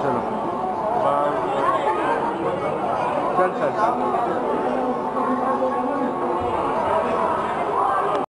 चलो चल चल